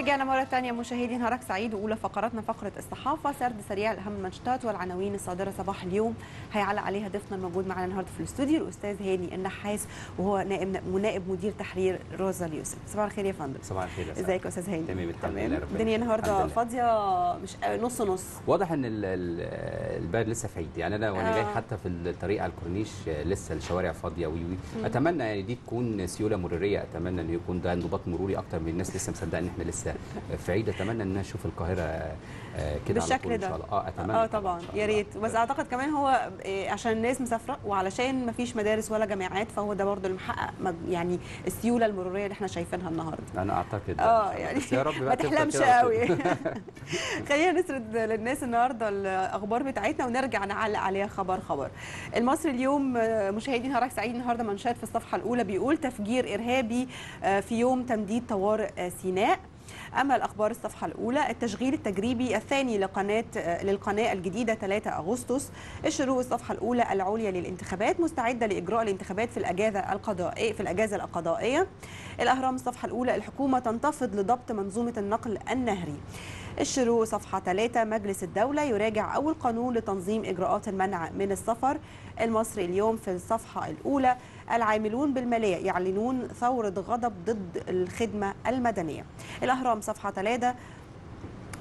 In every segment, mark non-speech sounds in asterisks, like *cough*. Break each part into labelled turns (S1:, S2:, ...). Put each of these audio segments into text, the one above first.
S1: رجعنا مرة تانية مشاهدي نهارك سعيد وأولى فقراتنا فقرة الصحافة. سرد سريع لأهم المانشيتات والعناوين الصادرة صباح اليوم. هيعلق عليها ضيفنا الموجود معنا النهارده في الاستوديو الأستاذ هاني النحاس وهو نائب ونائب مدير تحرير روزا اليوسف. صباح الخير يا فندم.
S2: صباح الخير يا
S1: إزيك يا أستاذ هاني؟
S2: تمام الحمد لله ربنا
S1: الدنيا
S2: لله.
S1: فاضية مش نص نص.
S2: واضح ال- البلد لسه في عيد يعني أنا وأنا
S1: آه.
S2: جاي حتى في الطريق على الكورنيش آه، لسه الشوارع فاضية وي وي. أتمنى يعني دي تكون سيولة مرورية. أتمنى إن يكون ده انضباط مروري أكتر من الناس لسه مصدقة إن إحنا لسه في عيد أتمنى إن نشوف القاهرة آه، كده
S1: بالشكل ده.
S2: آه أتمنى
S1: آه طبعا. يا. ريت. بس أعتقد كمان هو إيه، عشان الناس مسافرة وعلشان ما فيش مدارس ولا جامعات فهو ده برضه اللي محقق يعني السيولة المرورية اللي إحنا شايفينها النهارده.
S2: أنا أعتقد آه.
S1: يعني
S2: يا رب *laughs*
S1: ما تحلمش قوي. *laughs* *laughs* خلينا نسرد للناس النهارده الأخبار بتاعتنا ونرجع نعلق عليها خبر خبر. المصري اليوم آه، مشاهدي نهارك سعيد النهارده منشآت في الصفحة الأولى بيقول تفجير إرهابي آه، في يوم تمديد طوارئ آه، سيناء. أما الأخبار الصفحة الأولى التشغيل التجريبي الثاني لقناة للقناة الجديدة 3 أغسطس. الشروق الصفحة الأولى العليا للانتخابات مستعدة لإجراء الانتخابات في الأجازة القضائية في الأجازة القضائية. الأهرام الصفحة الأولى الحكومة تنتفض لضبط منظومة النقل النهري. الشروق صفحة 3 مجلس الدولة يراجع أول قانون لتنظيم إجراءات المنع من السفر. المصري اليوم في الصفحة الأولى العاملون بالمالية يعلنون ثورة غضب ضد الخدمة المدنية. الأهرام صفحة 3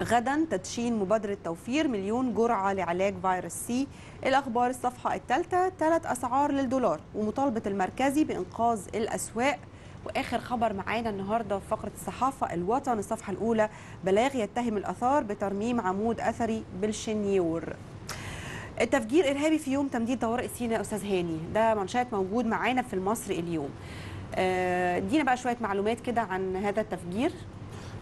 S1: غدا تدشين مبادرة توفير مليون جرعة لعلاج فيروس سي. الأخبار الصفحة الثالثة ثلاث أسعار للدولار ومطالبة المركزي بإنقاذ الأسواق. وآخر خبر معانا النهارده في فقرة الصحافة الوطن. الصفحة الأولى بلاغ يتهم الآثار بترميم عمود أثري بالشنيور. التفجير إرهابي في يوم تمديد طوارئ سيناء يا أستاذ هاني. ده منشات موجود معانا في المصري اليوم. آه، ادينا بقى شوية معلومات كده عن هذا التفجير.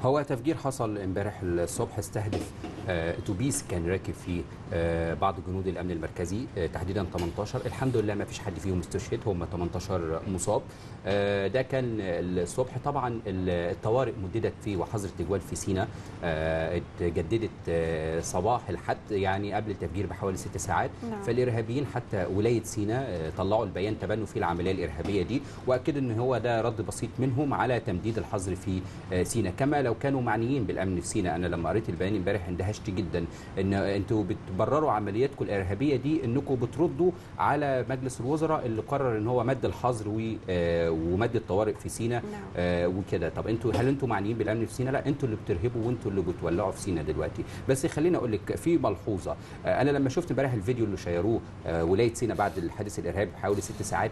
S2: هو تفجير حصل امبارح الصبح استهدف أتوبيس كان راكب فيه آه، بعض جنود الأمن المركزي آه، تحديدا 18 الحمد لله ما فيش حد فيهم استشهد هم 18 مصاب. آه، ده كان الصبح. طبعا ال- الطوارئ مددت في وحظر تجوال في سينا. آه، اتجددت آه، صباح الحد يعني قبل التفجير بحوالي ست ساعات.
S1: نعم.
S2: فالإرهابيين حتى ولاية سينا آه، طلعوا البيان تبنوا فيه العملية الإرهابية دي. واكدوا إن هو ده رد بسيط منهم على تمديد الحظر في آه، سينا. كما لو كانوا معنيين بالأمن في سينا. أنا لما قريت البيان امبارح اندهشت جدا إن أنتوا بتبرروا عملياتكم الإرهابية دي إنكم بتردوا على مجلس الوزراء اللي قرر إن هو مد الحظر آه، ومد الطوارئ في سينا
S1: نعم.
S2: آه، وكده. طب أنتوا هل أنتوا معنيين بالأمن في سينا؟ لا أنتوا اللي بترهبوا وأنتوا اللي بتولعوا في سينا دلوقتي. بس خليني أقول لك في ملحوظة. آه، أنا لما شفت امبارح الفيديو اللي شيروه ولاية سينا بعد الحادث الإرهابي بحوالي ست ساعات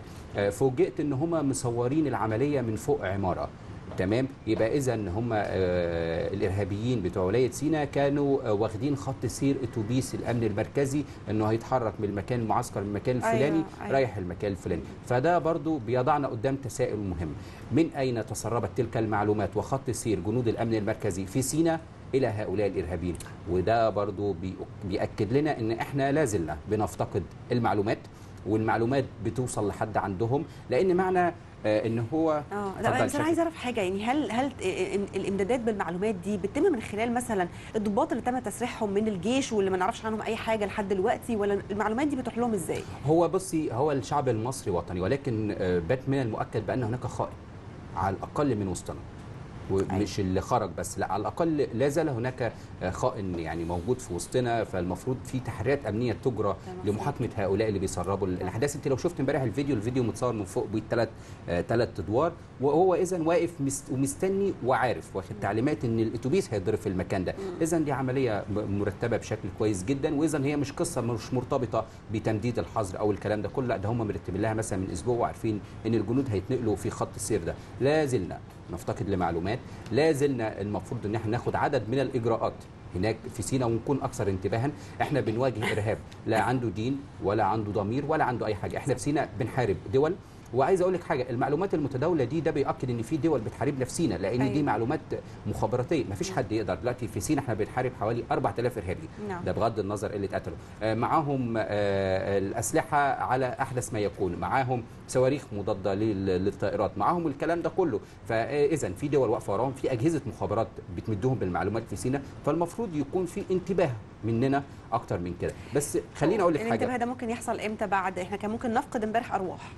S2: فوجئت إن هم مصورين العملية من فوق عمارة. تمام. يبقى إذا هم آه الإرهابيين بتوع ولاية سينا كانوا آه واخدين خط سير أتوبيس الأمن المركزي إنه هيتحرك من المكان المعسكر من المكان
S1: أيوة،
S2: الفلاني
S1: أيوة.
S2: رايح المكان الفلاني. فده برضو بيضعنا قدام تساؤل مهم. من أين تسربت تلك المعلومات وخط سير جنود الأمن المركزي في سينا إلى هؤلاء الإرهابيين؟ وده برضو بي- بيأكد لنا إن إحنا لازلنا بنفتقد المعلومات والمعلومات بتوصل لحد عندهم لأن معنى إن هو آه
S1: لا بس
S2: أنا.
S1: عايزه أعرف حاجة يعني هل هل الإمدادات بالمعلومات دي بتتم من خلال مثلا الضباط اللي تم تسريحهم من الجيش واللي ما نعرفش عنهم أي حاجة لحد دلوقتي ولا المعلومات دي بتروح لهم إزاي؟
S2: هو بصي هو الشعب المصري وطني ولكن آه، بات من المؤكد بأن هناك خائن على الأقل من وسطنا ومش اللي خرج بس لا على الأقل لا زال هناك آه، خائن يعني موجود في وسطنا فالمفروض في تحريات أمنية تجرى. لمحاكمة هؤلاء اللي بيسربوا الأحداث. أنت لو شفت امبارح الفيديو الفيديو متصور من فوق بيت ثلاث ثلاث أدوار وهو اذا واقف مست- ومستني وعارف واخد تعليمات إن الأتوبيس هيضرب في المكان ده. اذا دي عملية مرتبة بشكل كويس جدا واذا هي مش قصة مش مرتبطة بتمديد الحظر أو الكلام ده كله لا ده هم مرتبين لها مثلا من أسبوع وعارفين إن الجنود هيتنقلوا في خط السير ده. لا زلنا. نفتقد لمعلومات. لا زلنا المفروض إن إحنا ناخد عدد من الإجراءات هناك في سينا ونكون أكثر انتباها. إحنا بنواجه إرهاب. لا عنده دين ولا عنده ضمير ولا عنده أي حاجة. إحنا في سينا بنحارب دول. وعايز أقول لك حاجة المعلومات المتداولة دي ده بياكد إن في دول بتحاربنا في سينا لأن
S1: أيوة.
S2: دي معلومات مخابراتية. ما فيش حد يقدر دلوقتي في سينا إحنا بنحارب حوالي 4000 ارهابي
S1: نعم.
S2: ده بغض النظر اللي اتقتلوا. آه، معاهم آه، الأسلحة على أحدث ما يكون. معاهم صواريخ مضادة لل- للطائرات. معاهم الكلام ده كله. فاذا في دول واقفة وراهم في أجهزة مخابرات بتمدهم بالمعلومات في سينا. فالمفروض يكون في انتباه مننا أكتر من كده. بس خليني أقول لك
S1: الانتباه
S2: حاجة.
S1: ده ممكن يحصل إمتى بعد؟ إحنا كان ممكن نفقد إمبارح أرواح.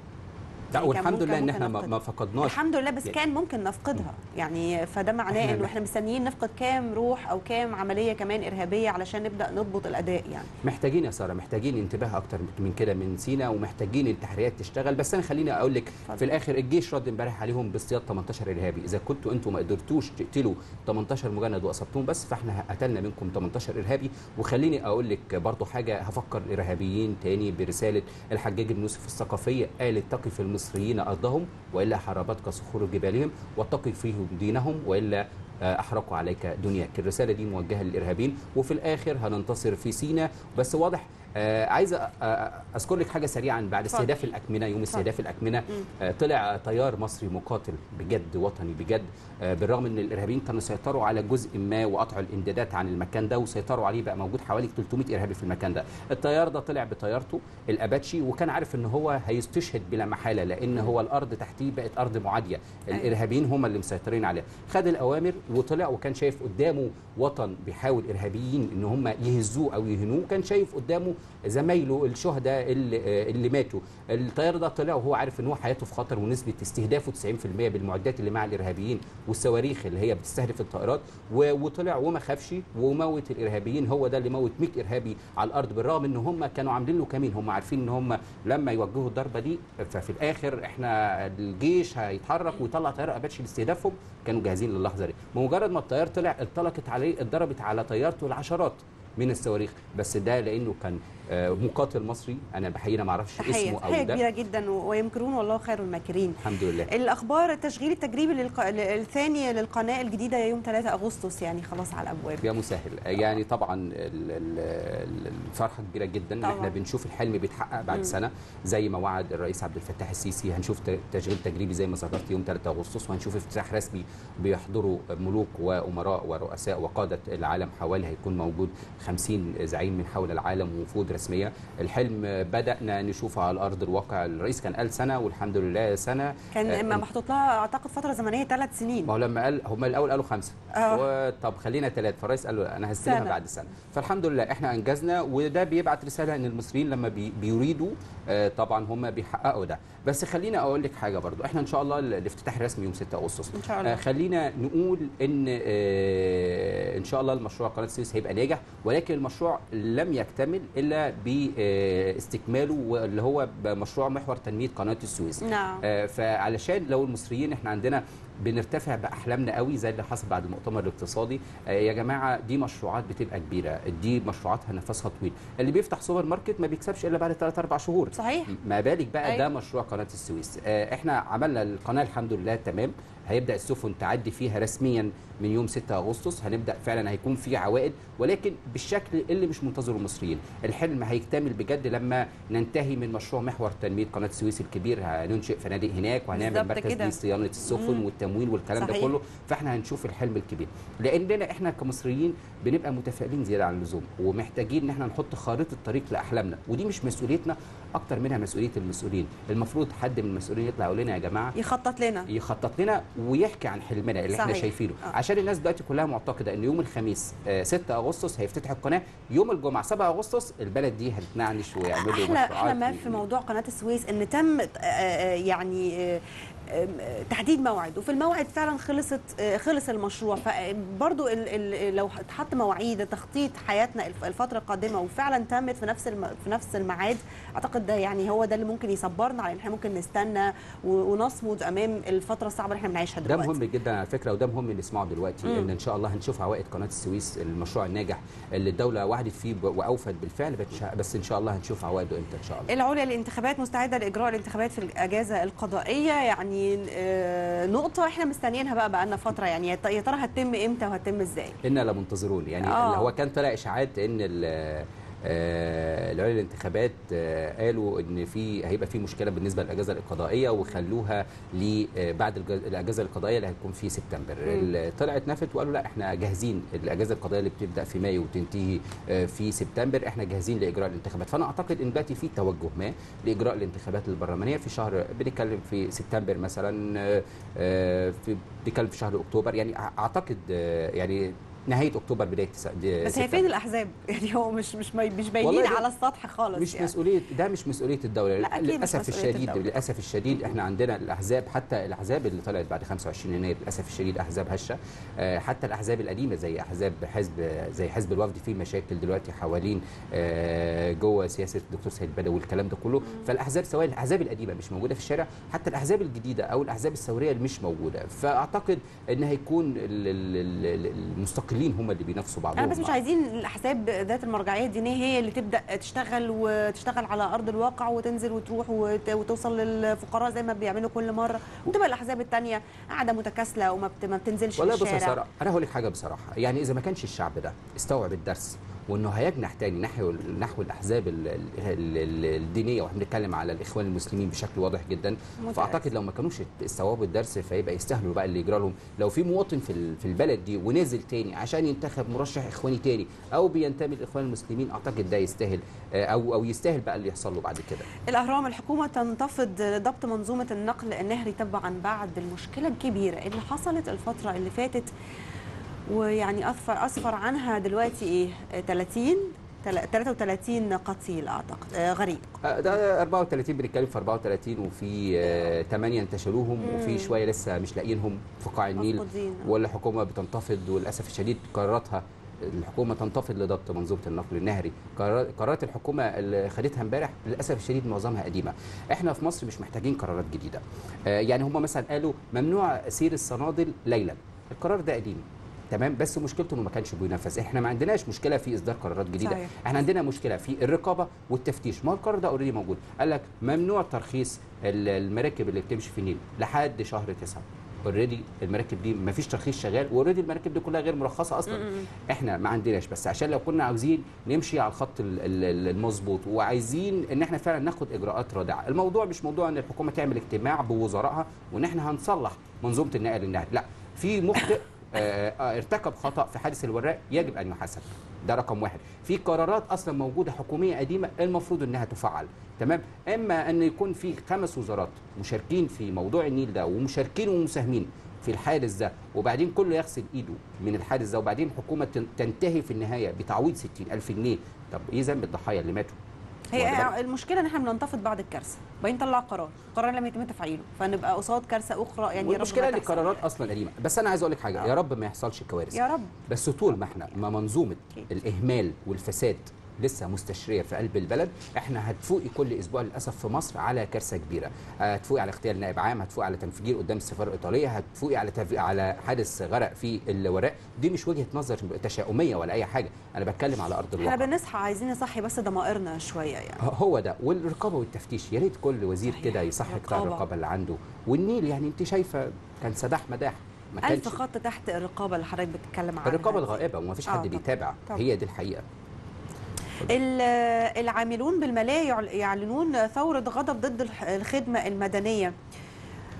S2: لا والحمد لله
S1: إن
S2: إحنا ما فقدناش.
S1: الحمد لله بس كان ممكن نفقدها. يعني فده معناه انه إحنا مستنيين نفقد كام روح أو كام عملية كمان إرهابية علشان نبدأ نضبط الأداء يعني.
S2: محتاجين يا سارة محتاجين انتباه أكتر من كده من سينا ومحتاجين التحريات تشتغل. بس أنا خليني أقول لك. في الآخر الجيش رد امبارح عليهم باصطياد 18 إرهابي. إذا كنتوا أنتوا ما قدرتوش تقتلوا 18 مجند وأصبتوهم بس فإحنا قتلنا منكم 18 إرهابي. وخليني أقول لك برضو حاجة هفكر الارهابيين تاني برسالة الحجاج بن يوسف الثقافية. قال اتقي في المصريين أرضهم وإلا حاربتك صخور جبالهم واتقي فيهم دينهم وإلا آه، أحرقوا عليك دنياك. الرسالة دي موجهة للإرهابيين. وفي الآخر هننتصر في سينا. بس واضح عايز أ- أ- أذكر لك حاجة سريعا بعد. استهداف الأكمنة يوم. استهداف الأكمنة آه طلع طيار مصري مقاتل بجد وطني بجد آه بالرغم إن الإرهابيين كانوا سيطروا على جزء ما وقطعوا الإمدادات عن المكان ده وسيطروا عليه بقى موجود حوالي 300 إرهابي في المكان ده الطيار ده طلع بطيارته الأباتشي وكان عارف إن هو هيستشهد بلا محالة لأن هو الأرض تحتيه بقت أرض
S1: معادية.
S2: الإرهابيين هم اللي مسيطرين عليها خد الأوامر وطلع وكان شايف قدامه وطن بيحاول إرهابيين إن هم يهزوه أو يهنوه كان شايف قدامه زمايله الشهداء اللي, اللي ماتوا. الطيار ده طلع وهو عارف إن هو حياته في خطر ونسبة استهدافه 90% بالمعدات اللي مع الإرهابيين والصواريخ اللي هي بتستهدف الطائرات. وطلع وما خافش وموت الإرهابيين. هو ده اللي موت 100 إرهابي على الأرض. بالرغم إن هم كانوا عاملين له كمين. هم عارفين إن هم لما يوجهوا الضربة دي ففي الآخر إحنا الجيش هيتحرك ويطلع طيارة أباتشي لاستهدافهم. كانوا جاهزين للحظة دي. بمجرد ما الطيار طلع انطلقت عليه اتضربت على طيارته العشرات. من الصواريخ بس ده لأنه كان مقاتل مصري أنا بحقيقة ما
S1: أعرفش
S2: اسمه أو ده.
S1: كبيرة جدا ويمكرون والله خير الماكرين.
S2: الحمد لله.
S1: الأخبار التشغيل التجريبي للق... الثاني للقناة الجديدة يوم 3 أغسطس يعني خلاص على الأبواب.
S2: يا مسهل. يعني طبعا ال- ال- ال- الفرحة كبيرة جدا. ان
S1: طبعاً.
S2: إحنا بنشوف الحلم بيتحقق بعد
S1: مم.
S2: سنة زي ما وعد الرئيس عبد الفتاح السيسي. هنشوف تشغيل تجريبي زي ما ذكرت يوم 3 أغسطس وهنشوف افتتاح رسمي بيحضروا ملوك وأمراء ورؤساء وقادة العالم حوالي هيكون موجود 50 زعيم من حول العالم ووفود رسميه الحلم بدأنا نشوفه على أرض الواقع. الرئيس كان قال سنة والحمد لله سنة.
S1: كان
S2: آه،
S1: اما محطوط لها أعتقد فترة زمنية ثلاث سنين.
S2: ما هو لما قال هم الأول قالوا خمسة.
S1: آه.
S2: طب خلينا ثلاث فالرئيس قال له أنا هستلمها. بعد سنة. فالحمد لله إحنا أنجزنا وده بيبعت رسالة إن المصريين لما بي بيريدوا آه، طبعا هم بيحققوا ده. بس خلينا أقول لك حاجة برضو. إحنا إن شاء الله ال- الافتتاح الرسمي يوم 6 أغسطس.
S1: إن شاء الله.
S2: آه، خلينا نقول إن آه، إن شاء الله المشروع قناة السويس هيبقى ناجح ولكن المشروع لم يكتمل إلا باستكماله واللي هو بمشروع محور تنمية قناة السويس.
S1: نعم.
S2: آه، فعلشان لو المصريين إحنا عندنا بنرتفع بأحلامنا قوي زي اللي حصل بعد المؤتمر الاقتصادي آه، يا جماعة دي مشروعات بتبقى كبيرة. دي مشروعاتها نفسها طويل. اللي بيفتح سوبر ماركت ما بيكسبش إلا بعد 3 4 شهور.
S1: صحيح.
S2: ما بالك بقى
S1: أيوة.
S2: ده مشروع قناة السويس. آه، إحنا عملنا القناة الحمد لله تمام. هيبدأ السفن تعدي فيها رسميا من يوم 6 أغسطس هنبدأ فعلا هيكون في عوائد ولكن بالشكل اللي مش منتظره المصريين الحلم هيكتمل بجد لما ننتهي من مشروع محور تنمية قناة السويس الكبير هننشئ فنادق هناك وهنعمل مركز. لصيانة السفن
S1: مم.
S2: والتموين والكلام ده
S1: صحيح.
S2: كله فإحنا هنشوف الحلم الكبير لأننا إحنا كمصريين بنبقى متفائلين زيادة عن اللزوم ومحتاجين إن إحنا نحط خارطة طريق لأحلامنا ودي مش مسؤوليتنا أكتر منها مسؤولية المسؤولين. المفروض حد من المسؤولين يطلع يقول لنا يا جماعة
S1: يخطط لنا.
S2: يخطط لنا ويحكي عن حلمنا اللي إحنا
S1: صحيح.
S2: شايفينه.
S1: آه.
S2: عشان الناس دلوقتي كلها معتقدة إن يوم الخميس آه، 6 أغسطس هيفتتح القناة. يوم الجمعة 7 أغسطس البلد دي هتنعنش ويعملوا مشروعات
S1: أحلى ما في موضوع قناة السويس إن تم آه، آه، يعني آه، آه، تحديد موعد. وفي الموعد فعلا خلصت خلص المشروع. فبرضو لو اتحط مواعيد تخطيط حياتنا الف- الفترة القادمة وفعلا تمت في نفس في نفس الميعاد أعتقد ده يعني هو ده اللي ممكن يصبرنا على إن إحنا ممكن نستنى ونصمد أمام الفترة الصعبة اللي إحنا بنعيشها
S2: ده
S1: دلوقتي.
S2: مهم جدا على فكرة وده مهم نسمعه دلوقتي
S1: مم.
S2: إن إن شاء الله هنشوف عوائد قناة السويس المشروع الناجح اللي الدولة وعدت فيه وأوفت بالفعل بس إن شاء الله هنشوف عوائده إمتى إن شاء الله.
S1: العليا للانتخابات مستعدة لإجراء الانتخابات في الأجازة القضائية. يعني آه، نقطة إحنا مستنيينها بقى بقى لنا فترة يعني يا ترى هتتم إمتى وهتتم إزاي
S2: إنا لمنتظرون يعني
S1: آه.
S2: هو كان طلع إشاعات إن ال- آه، العليا للانتخابات آه، قالوا إن في هيبقى في مشكلة بالنسبة للأجازة القضائية وخلوها ل آه، بعد الأجازة القضائية اللي هتكون في سبتمبر. طلعت نفت وقالوا لا إحنا جاهزين الأجازة القضائية اللي بتبدأ في مايو وتنتهي في سبتمبر إحنا جاهزين لإجراء الانتخابات. فأنا أعتقد إن دلوقتي في توجه ما لإجراء الانتخابات البرلمانية. في شهر بنتكلم في سبتمبر مثلا في بنتكلم في شهر أكتوبر. يعني أعتقد يعني نهاية أكتوبر بداية
S1: بس هي. فين الأحزاب *laughs* يعني هو مش مش مش باينين على السطح خالص
S2: مش
S1: يعني.
S2: مسؤولية ده مش مسؤولية الدولة
S1: لا، أكيد مش
S2: للأسف
S1: مسؤولية
S2: الشديد
S1: الدولة.
S2: للأسف الشديد إحنا عندنا الأحزاب حتى الأحزاب اللي طلعت بعد 25 يناير للأسف الشديد أحزاب هشة آه، حتى الأحزاب القديمة زي أحزاب حزب زي حزب الوفد في مشاكل دلوقتي حوالين آه، جوه سياسة الدكتور سيد بدوي والكلام ده كله فالأحزاب سواء الأحزاب القديمة مش موجودة في الشارع حتى الأحزاب الجديدة أو الأحزاب الثورية اللي مش موجودة فأعتقد إن هيكون ال- ال- ال- المستقلين هم اللي بينافسوا بعضهم
S1: أنا بس مش عايزين الأحزاب ذات المرجعية الدينية هي اللي تبدأ تشتغل وتشتغل على أرض الواقع وتنزل وتروح وت- وتوصل للفقراء زي ما بيعملوا كل مرة. وتبقى الأحزاب الثانية قاعدة متكاسلة وما بت- ما بتنزلش
S2: والله بص يا سارة أنا هقول لك حاجة بصراحة. يعني إذا ما كانش الشعب ده استوعب الدرس وإنه هيجنح تاني نحو نحو الأحزاب ال- ال- ال- الدينية. وإحنا بنتكلم على الإخوان المسلمين بشكل واضح جدا.
S1: متأسف.
S2: فأعتقد لو ما كانوش استوعبوا الدرس فيبقى يستاهلوا بقى اللي يجرى لهم لو في مواطن في في البلد دي ونزل تاني عشان ينتخب مرشح إخواني تاني أو بينتمي للاخوان المسلمين أعتقد ده يستاهل آه، أو أو يستاهل بقى اللي يحصل له بعد كده.
S1: الأهرام الحكومة تنتفض ضبط منظومة النقل النهري تبعا بعد المشكلة الكبيرة اللي حصلت الفترة اللي فاتت. ويعني اصفر أصفر عنها دلوقتي إيه؟ آه، 30 تل- 33 قتيل أعتقد آه، غريق
S2: آه، ده 34 بنتكلم في 34 وفي 8 انتشلوهم وفي شوية لسه مش لاقيينهم في قاع النيل. والحكومة بتنتفض وللأسف الشديد قراراتها الحكومة تنتفض لضبط منظومة النقل النهري. قرار- قرارات الحكومة اللي خدتها امبارح للأسف الشديد معظمها قديمة. إحنا في مصر مش محتاجين قرارات جديدة. آه، يعني هم مثلا قالوا ممنوع سير الصنادل ليلا. القرار ده قديم. تمام؟ بس مشكلته إنه ما كانش بينفذ. إحنا ما عندناش مشكلة في إصدار قرارات جديدة.
S1: صحيح.
S2: إحنا عندنا مشكلة في الرقابة والتفتيش. ما القرار ده already موجود. قال لك ممنوع ترخيص ال- المراكب اللي بتمشي في النيل لحد شهر تسعة. already المراكب دي ما فيش ترخيص شغال و already المراكب دي كلها غير مرخصة أصلا. إحنا ما عندناش. بس عشان لو كنا عاوزين نمشي على الخط ال- ال- المظبوط وعايزين إن إحنا فعلا ناخد إجراءات رادعة. الموضوع مش موضوع إن الحكومة تعمل اجتماع بوزرائها وإن إحنا هنصلح منظومة النقل النهري لا في مخطئ ارتكب خطأ في حادث الوراق يجب أن يحاسب. ده رقم واحد. في قرارات أصلا موجودة حكومية قديمة المفروض إنها تفعل. تمام؟ إما أن يكون في خمس وزارات مشاركين في موضوع النيل ده ومشاركين ومساهمين في الحادث ده وبعدين كله يغسل إيده من الحادث ده وبعدين الحكومة تن- تنتهي في النهاية بتعويض 60000 جنيه. طب إيه ذنب الضحايا اللي ماتوا؟
S1: هي المشكلة إن إحنا بننتفض بعد الكارثة. بعدين نطلع قرار. قرار لم يتم تفعيله. فنبقى قصاد كارثة أخرى يعني ما
S2: ان. القرارات أصلا قديمة. بس أنا عايز أقول لك حاجة
S1: آه.
S2: يا رب ما يحصلش كوارث.
S1: يا رب.
S2: بس طول ما إحنا ما
S1: منظومة.
S2: الإهمال والفساد لسه مستشرية في قلب البلد إحنا هتفوقي كل أسبوع للأسف في مصر على كارثة كبيرة هتفوقي على اغتيال نائب عام هتفوقي على تنفجير قدام السفارة الإيطالية هتفوقي على تف... على حادث غرق في الوراق دي مش وجهة نظر تشاؤمية ولا أي حاجة أنا بتكلم على أرض
S1: إحنا
S2: الواقع
S1: بنصحى عايزين نصحي بس ضمائرنا شوية يعني
S2: هو ده والرقابة والتفتيش يا ريت كل وزير. كده يصحي قطاع. الرقابة اللي عنده والنيل يعني أنت شايفة كان سداح مداح ما
S1: ألف
S2: كانش
S1: خط تحت الرقابة اللي حضرتك بتتكلم عنها
S2: الرقابة
S1: دي.
S2: الغائبة وما فيش
S1: آه،
S2: حد
S1: طبعاً.
S2: بيتابع. هي دي الحقيقة
S1: ال- العاملون بالملاهي يعل- يعلنون ثورة غضب ضد الخدمة المدنية.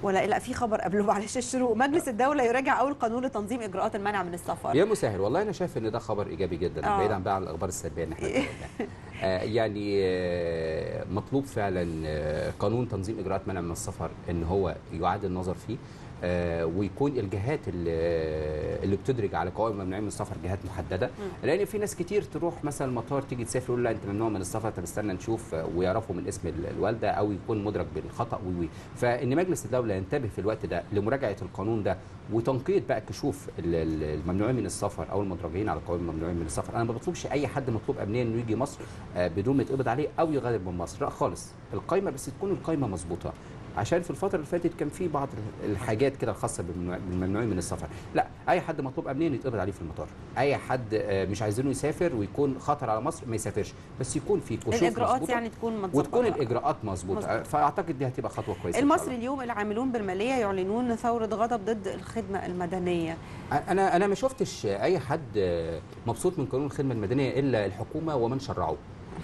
S1: ولا لا في خبر قبله *laughs* معلش الشروق. مجلس الدولة يراجع أول قانون لتنظيم إجراءات المنع من السفر.
S2: يا مسهل والله أنا شايف إن ده خبر إيجابي جدا
S1: آه.
S2: بعيدا بقى عن الأخبار السلبية اللي إحنا. *laughs* آه يعني آه مطلوب فعلا آه قانون تنظيم إجراءات منع من السفر إن هو يعاد النظر فيه. ويكون الجهات اللي, بتدرج على قوائم الممنوعين من السفر جهات محددة. لأن في ناس كتير تروح مثلا المطار تيجي تسافر يقول لا أنت ممنوع من السفر طب استنى نشوف آه، ويعرفوا من اسم ال- الوالدة أو يكون مدرك بالخطأ وي فإن مجلس الدولة ينتبه في الوقت ده لمراجعة القانون ده وتنقيط بقى كشوف ال- ال- الممنوعين من السفر أو المدرجين على قوائم الممنوعين من السفر. أنا ما بطلبش أي حد مطلوب امنيا إنه يجي مصر آه، بدون ما يتقبض عليه أو يغادر من مصر. لا خالص. القايمة بس تكون القايمة مظبوطة. عشان في الفترة اللي فاتت كان في بعض الحاجات كده الخاصه بالممنوع- بالممنوعين من السفر. لا أي حد مطلوب امنيا يتقبض عليه في المطار. أي حد آه، مش عايزينه يسافر ويكون خطر على مصر ما يسافرش. بس يكون في كشوف
S1: الإجراءات
S2: مظبوطة
S1: يعني تكون متظبطة.
S2: وتكون الإجراءات مظبوطة.
S1: مظبوط.
S2: فأعتقد دي هتبقى خطوة كويسة
S1: المصري. اليوم العاملون بالمالية يعلنون ثورة غضب ضد الخدمة المدنية.
S2: أنا أنا ما شفتش أي حد مبسوط من قانون الخدمة المدنية إلا الحكومة ومن شرعه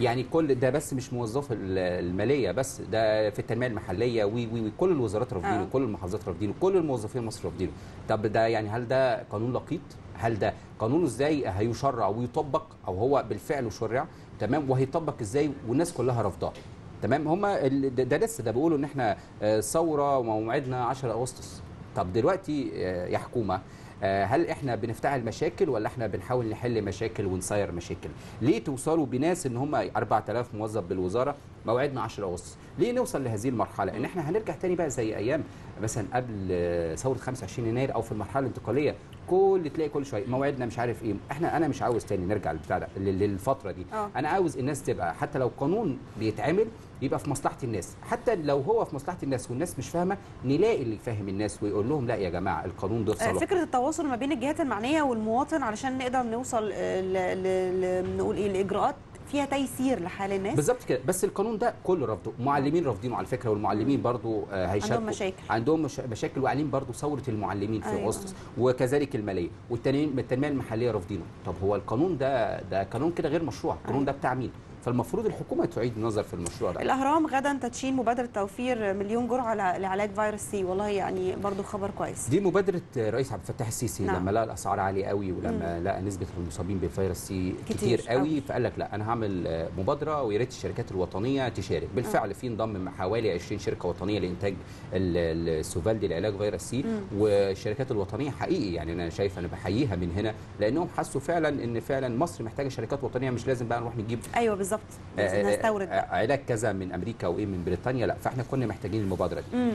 S2: يعني كل ده بس مش موظف ال- المالية بس ده في التنمية المحلية وي وي كل الوزارات رافضينه
S1: آه.
S2: كل المحافظات رافضينه كل الموظفين مصر رافضينه. طب ده يعني هل ده قانون لقيط؟ هل ده قانون إزاي هيشرع ويطبق أو هو بالفعل شرع؟ تمام وهيطبق إزاي والناس كلها رافضاه. تمام هما ال- ده, لسه ده بيقولوا ان إحنا آه، ثورة وموعدنا 10 أغسطس. طب دلوقتي آه، يا حكومة هل إحنا بنفتعل مشاكل ولا إحنا بنحاول نحل مشاكل ونصير مشاكل؟ ليه توصلوا بناس إن هم 4000 موظف بالوزارة؟ موعدنا 10 ونص. ليه نوصل لهذه المرحلة؟ إن إحنا هنرجع تاني بقى زي أيام مثلا قبل آه، ثورة 25 يناير أو في المرحلة الانتقالية. كل تلاقي كل شوية موعدنا مش عارف إيه. إحنا أنا مش عاوز تاني نرجع للبتاع ده لل- للفترة دي.
S1: آه.
S2: أنا عاوز الناس تبقى حتى لو قانون بيتعمل يبقى في مصلحة الناس. حتى لو هو في مصلحة الناس والناس مش فاهمة نلاقي اللي يفهم الناس ويقول لهم لا يا جماعة القانون ده في
S1: آه، فكرة التواصل ما بين الجهات المعنية والمواطن علشان نقدر نوصل آه، نقول إيه لإجراءات فيها تيسير لحال الناس.
S2: بالظبط كده. بس القانون ده كله رفضه معلمين رافضينه على فكرة والمعلمين برضو آه، هيشاركوا.
S1: عندهم مشاكل.
S2: عندهم مش مشاكل وقاعدين برضو ثورة المعلمين في
S1: أيوة.
S2: أيوة. أغسطس وكذلك المالية والتنمية التنميه المحلية رافضينه. طب هو القانون ده ده قانون كده غير مشروع. القانون ده بتاع مين؟ فالمفروض الحكومة تعيد النظر في المشروع ده.
S1: الأهرام غدا تدشين مبادرة توفير مليون جرعة لع- لعلاج فيروس سي. والله يعني برضو خبر كويس.
S2: دي مبادرة رئيس عبد الفتاح السيسي.
S1: نعم.
S2: لما لقى الأسعار عالية قوي ولما لقى نسبة المصابين بالفيروس سي
S1: كتير
S2: كتير,
S1: قوي.
S2: قوي. فقال لك لا أنا هعمل مبادرة ويا ريت الشركات الوطنية تشارك. بالفعل في انضم حوالي 20 شركة وطنية لإنتاج ال- السوفالدي لعلاج فيروس سي. والشركات الوطنية حقيقي يعني أنا شايف أنا بحييها من هنا لأنهم حسوا فعلا إن فعلا مصر محتاجة شركات وطنية مش لازم بقى نروح نجيب
S1: أيوه بالظبط. لازم
S2: آه،
S1: نستورد.
S2: آه، علاج كذا من أمريكا وإيه من بريطانيا لا فإحنا كنا محتاجين المبادرة دي.
S1: امم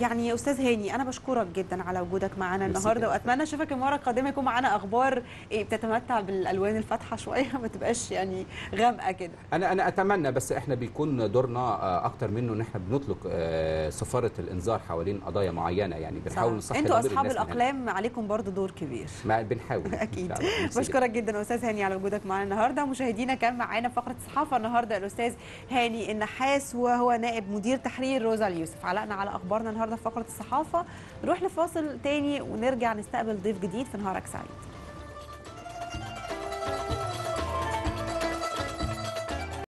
S1: يعني يا أستاذ هاني أنا بشكرك جدا على وجودك معانا النهارده. وأتمنى أشوفك المره القادمة يكون معانا أخبار إيه بتتمتع بالألوان الفاتحة شوية ما تبقاش يعني غامقة كده
S2: أنا أنا أتمنى بس إحنا بيكون دورنا آه، أكتر منه إن إحنا بنطلق آه، صفاره الإنذار حوالين قضايا معينة يعني بنحاول
S1: صح.
S2: نصحح أنتوا أصحاب.
S1: الأقلام عليكم برضو دور كبير
S2: ما بنحاول *laughs* أكيد.
S1: بشكرك جدا أستاذ هاني على وجودك معانا النهارده مشاهدينا كان معانا فقرة الصحافه النهارده الأستاذ هاني النحاس وهو نائب مدير تحرير روزا اليوسف علقنا على أخبارنا النهارده في فقرة الصحافة. نروح لفاصل تاني ونرجع نستقبل ضيف جديد في نهارك سعيد.